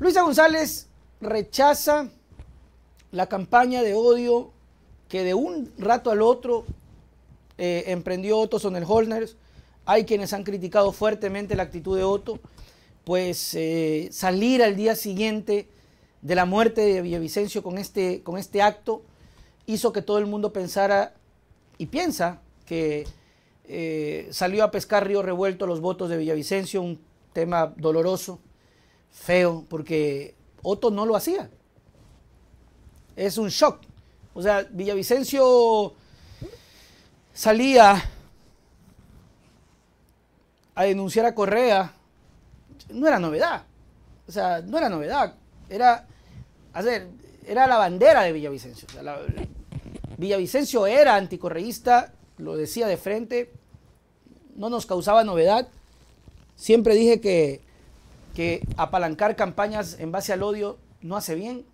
Luisa González rechaza la campaña de odio que de un rato al otro eh, emprendió Otto Sonnenholner. Hay quienes han criticado fuertemente la actitud de Otto, pues eh, salir al día siguiente de la muerte de Villavicencio con este, con este acto hizo que todo el mundo pensara y piensa que eh, salió a pescar río revuelto los votos de Villavicencio, un tema doloroso, feo, porque Otto no lo hacía. Es un shock. O sea, Villavicencio salía a denunciar a Correa, no era novedad. O sea, no era novedad. Era, hacer, era la bandera de Villavicencio. Villavicencio era anticorreísta, lo decía de frente, no nos causaba novedad. Siempre dije que, que apalancar campañas en base al odio no hace bien.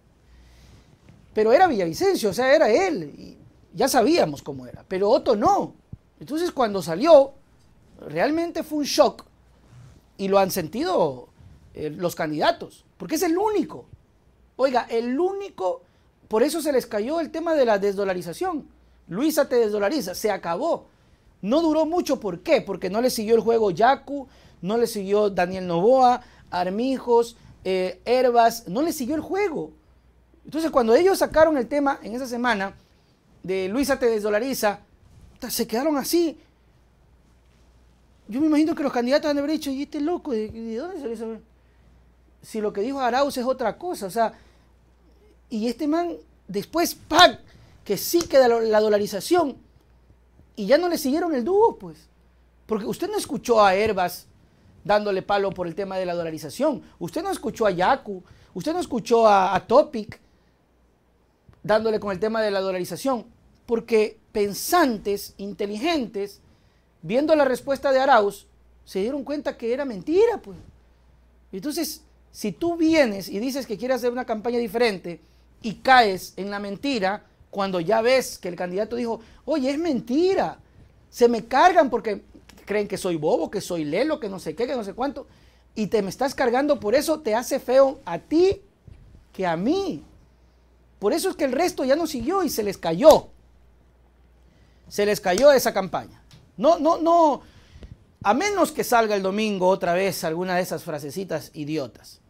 Pero era Villavicencio, o sea, era él. Y ya sabíamos cómo era. Pero Otto no. Entonces cuando salió, realmente fue un shock. Y lo han sentido eh, los candidatos. Porque es el único. Oiga, el único. Por eso se les cayó el tema de la desdolarización. Luisa te desdolariza. Se acabó. No duró mucho, ¿por qué? Porque no le siguió el juego Yacu, no le siguió Daniel Novoa, Armijos, eh, Herbas, no le siguió el juego. Entonces cuando ellos sacaron el tema en esa semana de Luisa te desdolariza, se quedaron así. Yo me imagino que los candidatos han de haber dicho, ¿y este loco? ¿De, dónde se eso? Si lo que dijo Arauz es otra cosa, o sea, y este man después, ¡pac! que sí queda la dolarización, y ya no le siguieron el dúo, pues. Porque usted no escuchó a Herbas dándole palo por el tema de la dolarización. Usted no escuchó a Yaku. Usted no escuchó a, Topic dándole con el tema de la dolarización. Porque pensantes, inteligentes, viendo la respuesta de Arauz, se dieron cuenta que era mentira, pues. Entonces, si tú vienes y dices que quieres hacer una campaña diferente y caes en la mentira, cuando ya ves que el candidato dijo, oye, es mentira, se me cargan porque creen que soy bobo, que soy lelo, que no sé qué, que no sé cuánto, y te me estás cargando por eso, te hace feo a ti que a mí. Por eso es que el resto ya no siguió y se les cayó. Se les cayó esa campaña. No, no, no. A menos que salga el domingo otra vez alguna de esas frasecitas idiotas.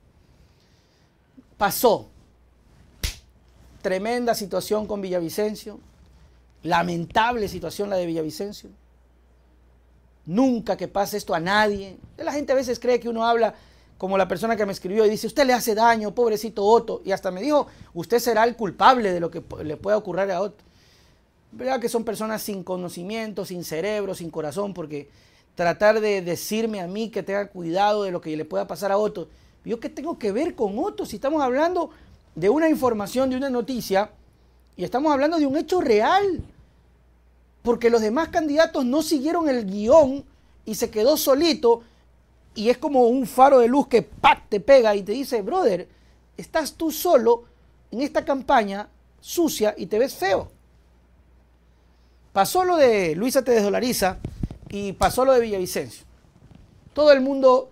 Pasó. Tremenda situación con Villavicencio. Lamentable situación la de Villavicencio. Nunca que pase esto a nadie. La gente a veces cree que uno habla como la persona que me escribió y dice, usted le hace daño, pobrecito Otto. Y hasta me dijo, usted será el culpable de lo que le pueda ocurrir a Otto. ¿Verdad que son personas sin conocimiento, sin cerebro, sin corazón? Porque tratar de decirme a mí que tenga cuidado de lo que le pueda pasar a Otto. ¿Yo qué tengo que ver con Otto? Si estamos hablando de una información, de una noticia, y estamos hablando de un hecho real. Porque los demás candidatos no siguieron el guion y se quedó solito. Y es como un faro de luz que ¡pac! te pega y te dice, brother, estás tú solo en esta campaña sucia y te ves feo. Pasó lo de Luisa te desdolariza y pasó lo de Villavicencio. Todo el mundo,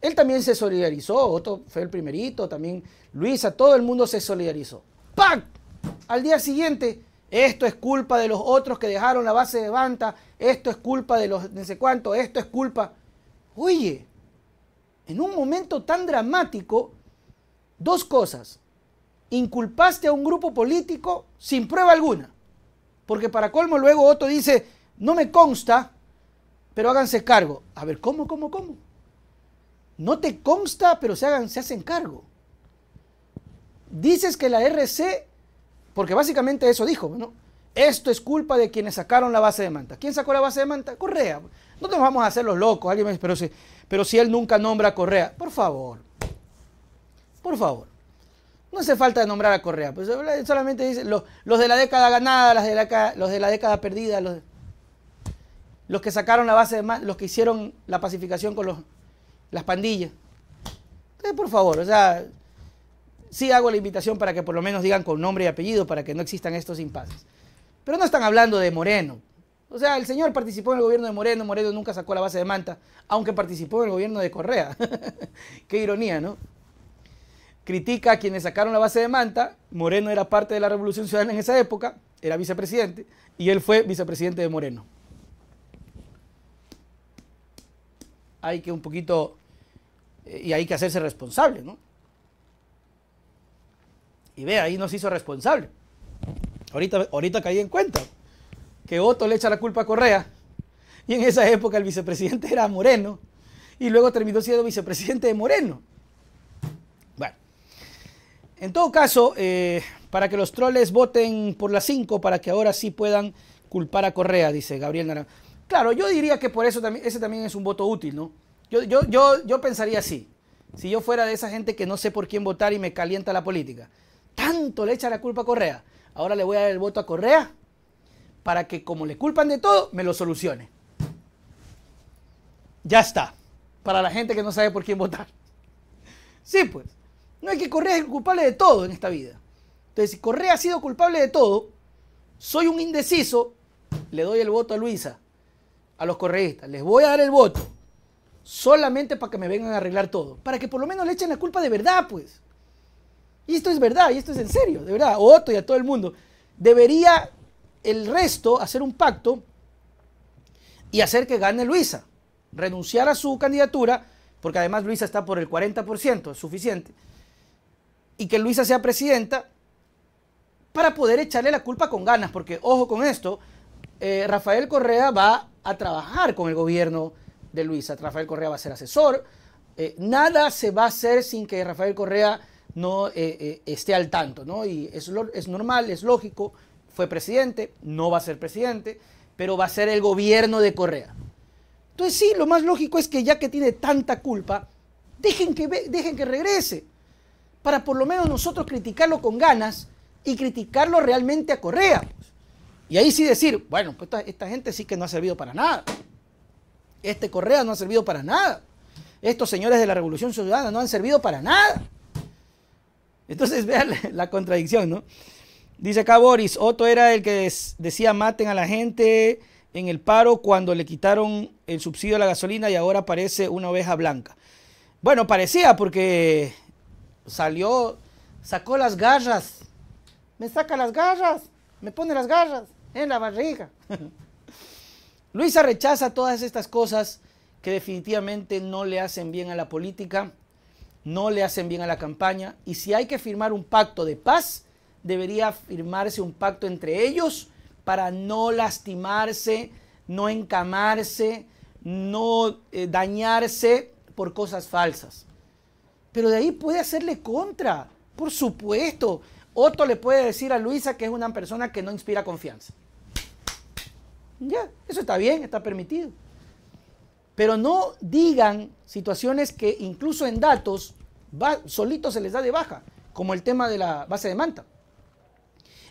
él también se solidarizó, Otto fue el primerito, también Luisa, todo el mundo se solidarizó. ¡Pac! Al día siguiente, esto es culpa de los otros que dejaron la base de Banta, esto es culpa de los no sé cuánto, esto es culpa. Oye, en un momento tan dramático, dos cosas. Inculpaste a un grupo político sin prueba alguna. Porque para colmo luego Otto dice, no me consta, pero háganse cargo. A ver, ¿cómo, cómo, cómo? No te consta, pero se, hagan, se hacen cargo dices que la RC, porque básicamente eso dijo, ¿no? Esto es culpa de quienes sacaron la base de Manta. ¿Quién sacó la base de Manta? Correa. No nos vamos a hacer los locos, alguien me pero si, pero si él nunca nombra a Correa, por favor. Por favor. No hace falta nombrar a Correa, pues solamente dice los, de la década ganada, los de la, los de la década perdida, los, los que sacaron la base de Manta, los que hicieron la pacificación con los, las pandillas. Por favor, o sea, sí hago la invitación para que por lo menos digan con nombre y apellido para que no existan estos impases. Pero no están hablando de Moreno. O sea, el señor participó en el gobierno de Moreno, Moreno nunca sacó la base de Manta, aunque participó en el gobierno de Correa. Qué ironía, ¿no? critica a quienes sacaron la base de Manta. Moreno era parte de la Revolución Ciudadana en esa época, era vicepresidente, y él fue vicepresidente de Moreno. Hay que un poquito, eh, y hay que hacerse responsable, ¿no? Y ve, ahí nos hizo responsable. Ahorita, ahorita caí en cuenta que Otto le echa la culpa a Correa, y en esa época el vicepresidente era Moreno, y luego terminó siendo vicepresidente de Moreno. Bueno, en todo caso, eh, para que los troles voten por las 5, para que ahora sí puedan culpar a Correa, dice Gabriel Naranjo. Claro, yo diría que por eso también, ese también es un voto útil, ¿no? Yo, yo, yo, yo pensaría así. Si yo fuera de esa gente que no sé por quién votar y me calienta la política, tanto le echa la culpa a Correa, ahora le voy a dar el voto a Correa para que como le culpan de todo, me lo solucione. Ya está. Para la gente que no sabe por quién votar. Sí, pues. No hay que Correa es culpable de todo en esta vida. Entonces, si Correa ha sido culpable de todo, soy un indeciso, le doy el voto a Luisa, a los correístas. Les voy a dar el voto solamente para que me vengan a arreglar todo. Para que por lo menos le echen la culpa de verdad, pues. Y esto es verdad, y esto es en serio, de verdad. Otto y a todo el mundo. Debería el resto hacer un pacto y hacer que gane Luisa. Renunciar a su candidatura, porque además Luisa está por el 40%, es suficiente. Y que Luisa sea presidenta para poder echarle la culpa con ganas, porque ojo con esto, eh, Rafael Correa va a trabajar con el gobierno de Luisa. Rafael Correa va a ser asesor. Eh, nada se va a hacer sin que Rafael Correa no eh, esté al tanto, ¿no? Y es, es normal, es lógico. Fue presidente, no va a ser presidente, pero va a ser el gobierno de Correa. Entonces sí, lo más lógico es que ya que tiene tanta culpa, dejen que, dejen que regrese, para por lo menos nosotros criticarlo con ganas y criticarlo realmente a Correa. Y ahí sí decir, bueno, pues esta, gente sí que no ha servido para nada. Este Correa no ha servido para nada. Estos señores de la Revolución Ciudadana no han servido para nada. Entonces vean la, contradicción, ¿no? Dice acá Boris, Otto era el que decía maten a la gente en el paro cuando le quitaron el subsidio a la gasolina y ahora parece una oveja blanca. Bueno, parecía porque salió, sacó las garras me saca las garras, me pone las garras en la barriga. Luisa rechaza todas estas cosas que definitivamente no le hacen bien a la política, no le hacen bien a la campaña. Y si hay que firmar un pacto de paz, debería firmarse un pacto entre ellos para no lastimarse, no encamarse, no eh, dañarse por cosas falsas. Pero de ahí puede hacerle contra, por supuesto. Otto le puede decir a Luisa que es una persona que no inspira confianza. Ya, eso está bien, está permitido. Pero no digan situaciones que incluso en datos va, solito se les da de baja, como el tema de la base de manta.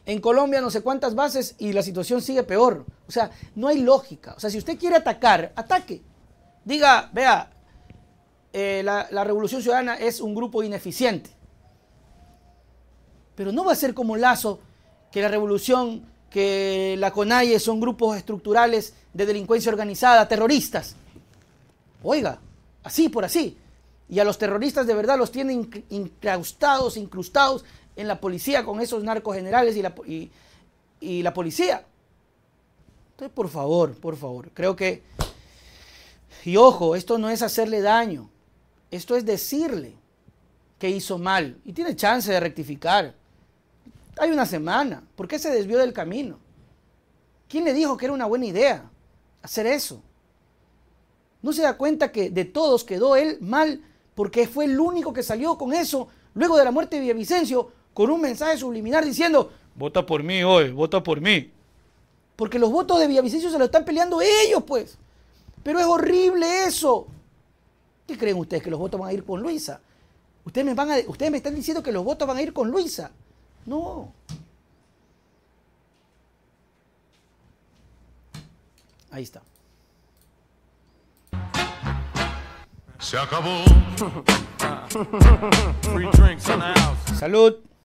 En Colombia no sé cuántas bases y la situación sigue peor. O sea, no hay lógica. O sea, si usted quiere atacar, ataque. Diga, vea, eh, la Revolución Ciudadana es un grupo ineficiente. Pero no va a ser como Lazo, que la revolución, que la CONAIE son grupos estructurales de delincuencia organizada, terroristas. Oiga, así por así. Y a los terroristas de verdad los tienen incrustados, incrustados en la policía con esos narcogenerales y la, y la policía. Entonces, por favor, por favor, creo que... Y ojo, esto no es hacerle daño, esto es decirle que hizo mal y tiene chance de rectificar. Hay una semana. ¿Por qué se desvió del camino? ¿Quién le dijo que era una buena idea hacer eso? ¿No se da cuenta que de todos quedó él mal porque fue el único que salió con eso luego de la muerte de Villavicencio con un mensaje subliminar diciendo, vota por mí hoy, vota por mí? Porque los votos de Villavicencio se lo están peleando ellos, pues. Pero es horrible eso. ¿Qué creen ustedes que los votos van a ir con Luisa? Ustedes me, van a, ustedes me están diciendo que los votos van a ir con Luisa. No. Ahí está. Se acabó. Free drinks in the house. Salud.